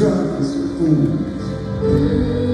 drugs, fools.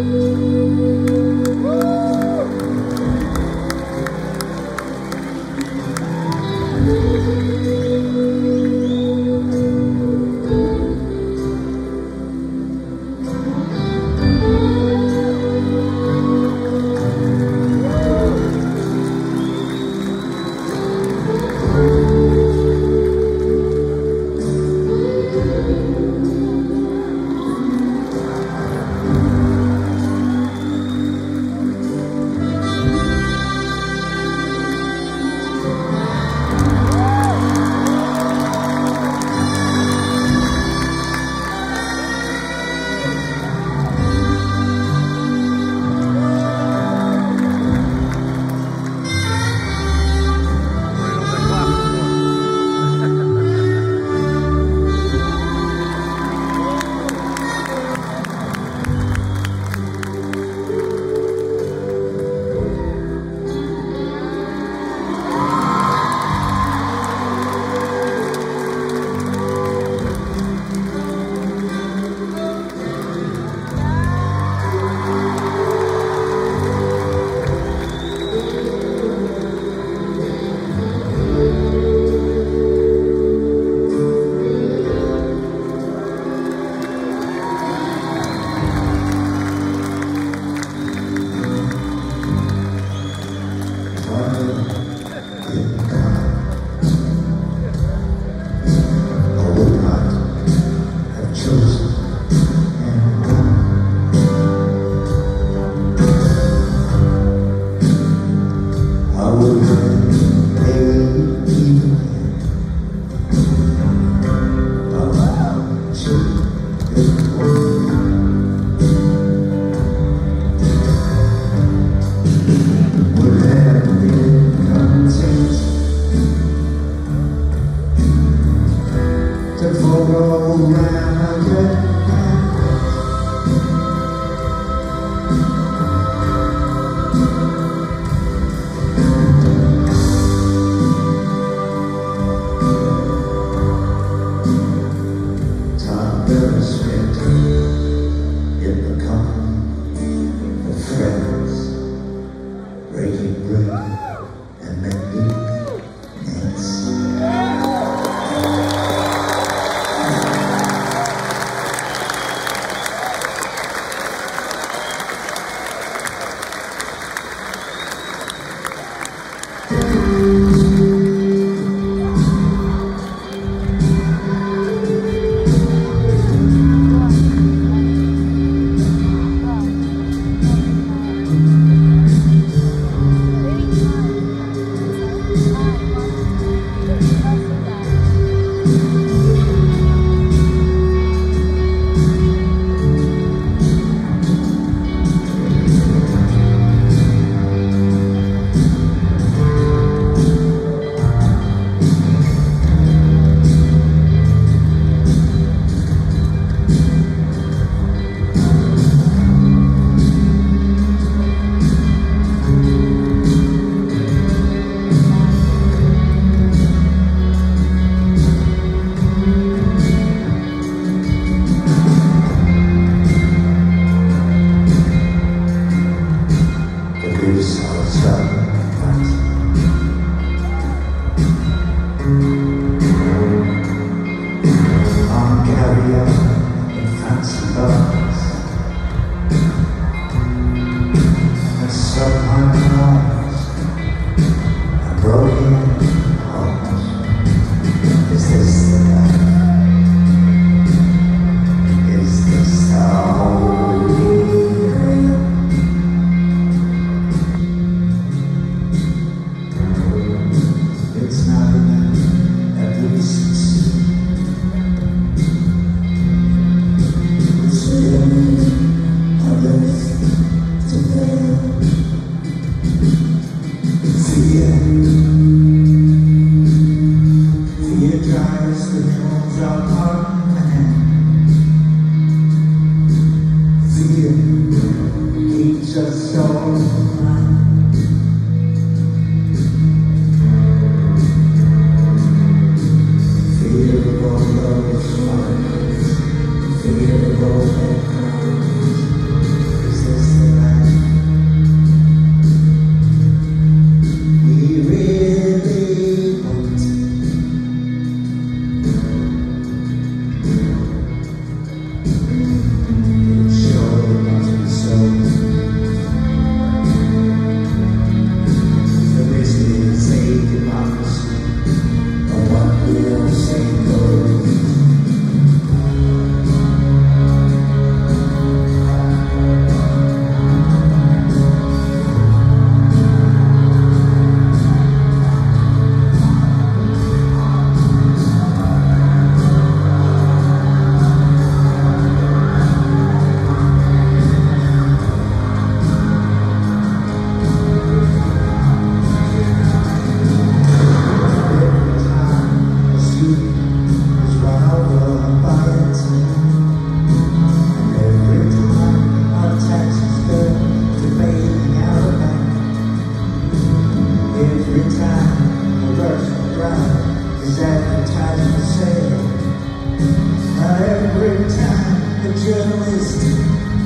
every time a journalist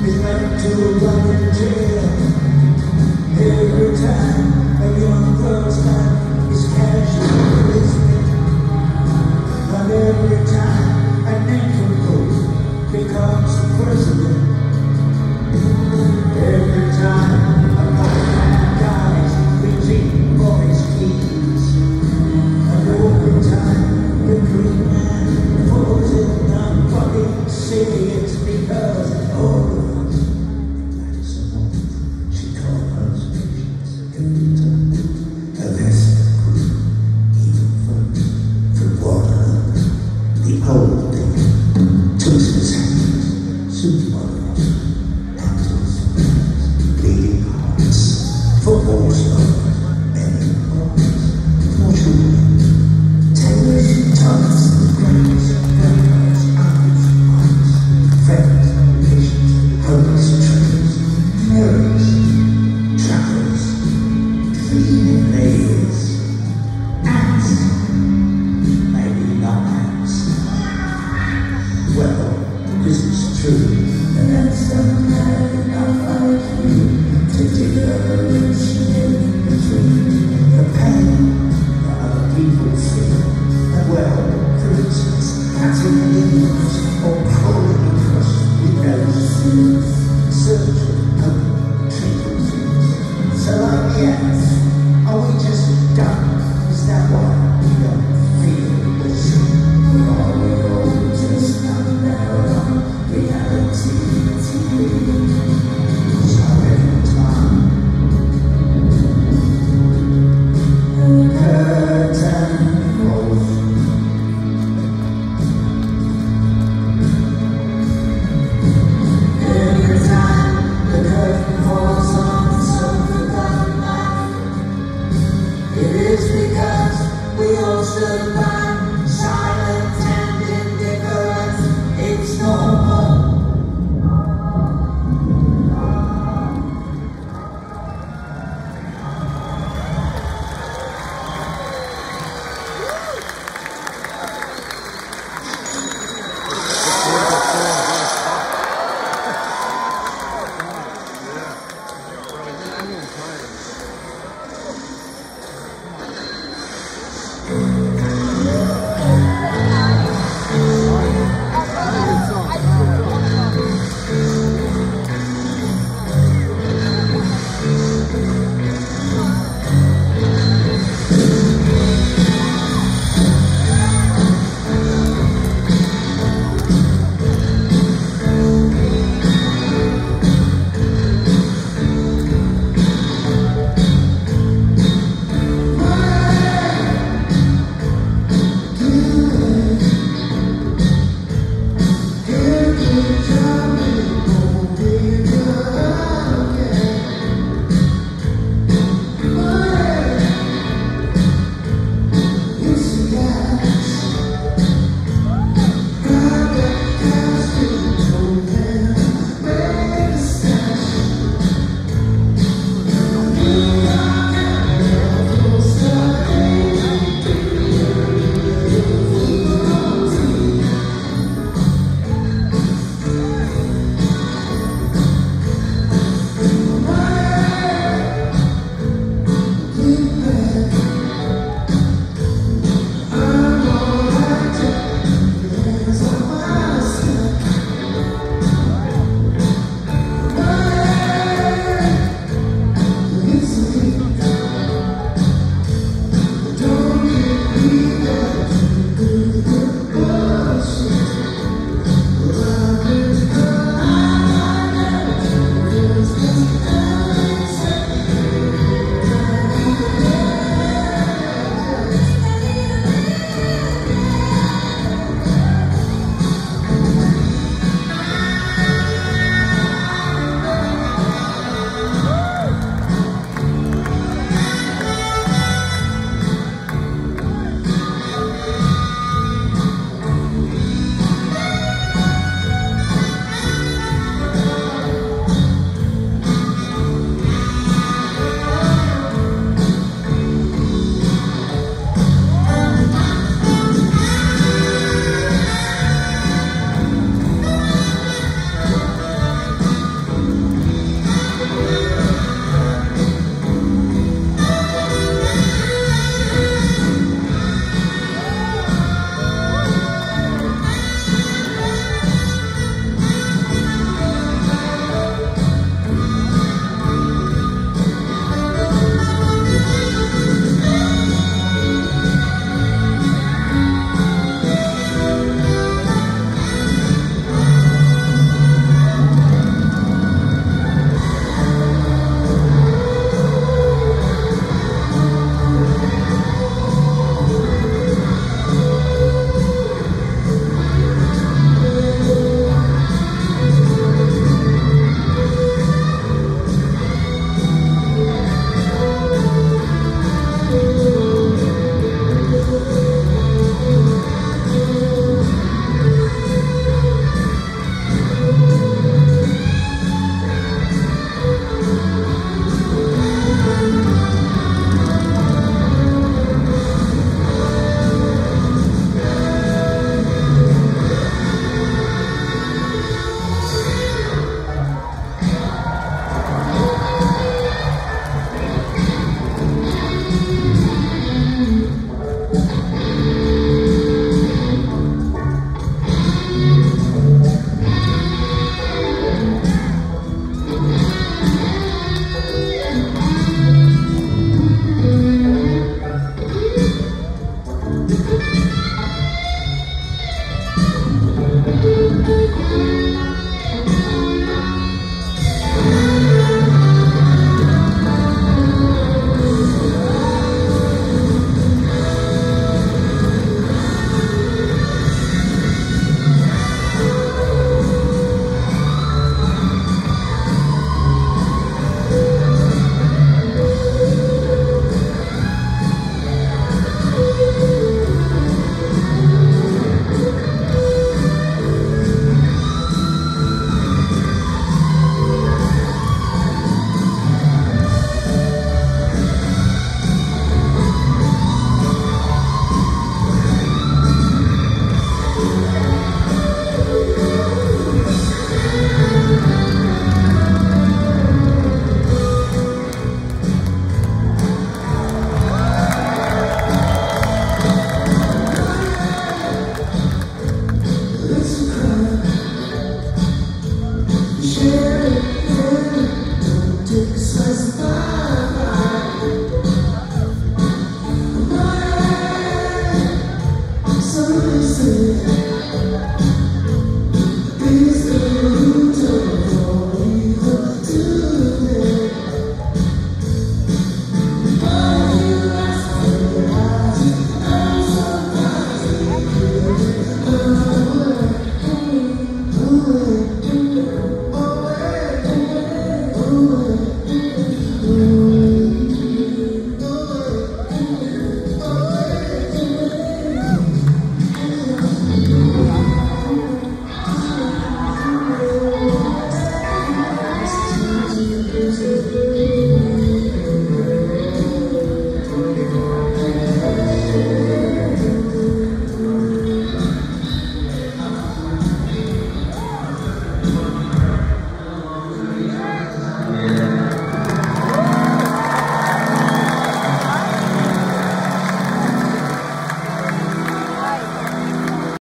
is led to a black jail. Every time a young girl's life is casually wasted. But every time